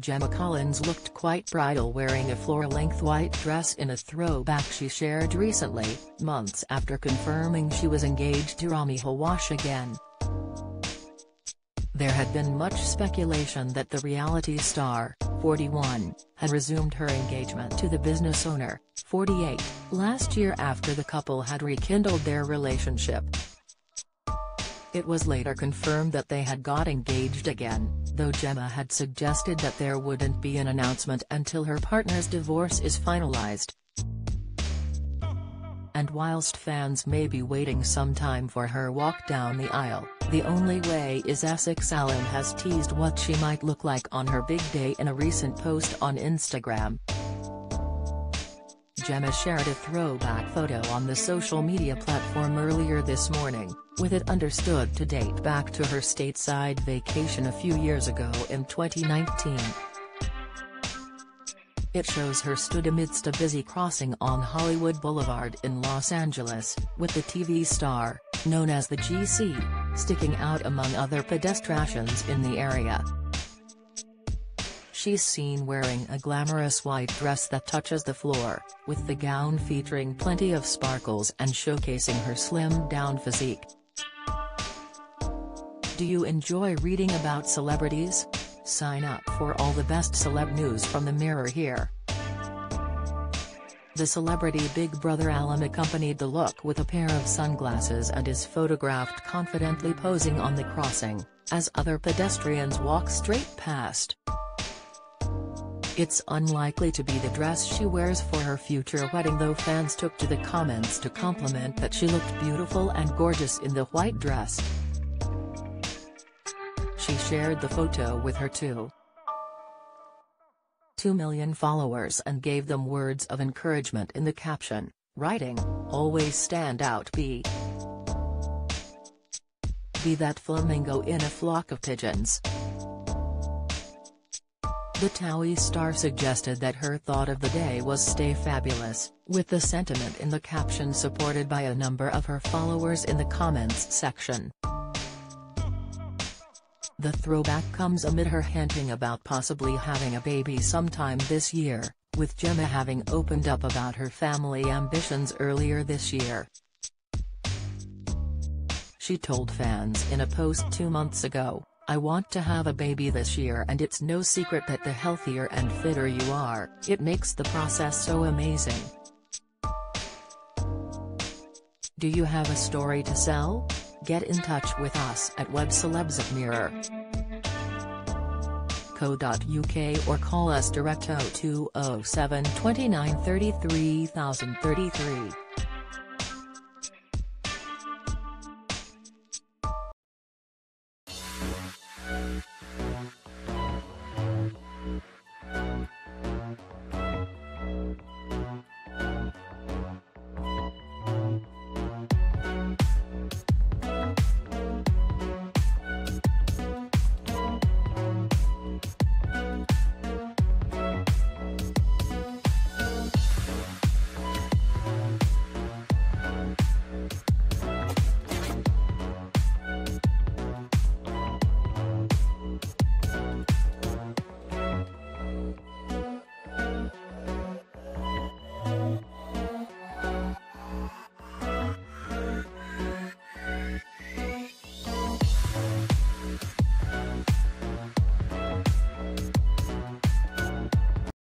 Gemma Collins looked quite bridal wearing a floor-length white dress in a throwback she shared recently, months after confirming she was engaged to Rami Hawash again. There had been much speculation that the reality star, 41, had resumed her engagement to the business owner, 48, last year after the couple had rekindled their relationship. It was later confirmed that they had got engaged again, though Gemma had suggested that there wouldn't be an announcement until her partner's divorce is finalized. And whilst fans may be waiting some time for her walk down the aisle, the only way is Essex Allen has teased what she might look like on her big day in a recent post on Instagram. Gemma shared a throwback photo on the social media platform earlier this morning, with it understood to date back to her stateside vacation a few years ago in 2019. It shows her stood amidst a busy crossing on Hollywood Boulevard in Los Angeles, with the TV star, known as the GC, sticking out among other pedestrians in the area. She's seen wearing a glamorous white dress that touches the floor, with the gown featuring plenty of sparkles and showcasing her slimmed-down physique. Do you enjoy reading about celebrities? Sign up for all the best celeb news from the Mirror here. The celebrity Big Brother alum accompanied the look with a pair of sunglasses and is photographed confidently posing on the crossing, as other pedestrians walk straight past. It's unlikely to be the dress she wears for her future wedding though fans took to the comments to compliment that she looked beautiful and gorgeous in the white dress. She shared the photo with her 2. 2 million followers and gave them words of encouragement in the caption, writing, Always stand out be. Be that flamingo in a flock of pigeons. The TOWIE star suggested that her thought of the day was stay fabulous, with the sentiment in the caption supported by a number of her followers in the comments section. The throwback comes amid her hinting about possibly having a baby sometime this year, with Gemma having opened up about her family ambitions earlier this year. She told fans in a post two months ago, I want to have a baby this year and it's no secret that the healthier and fitter you are, it makes the process so amazing. Do you have a story to sell? Get in touch with us at webcelebs at mirror. Co.uk or call us direct 0207 29 33 033.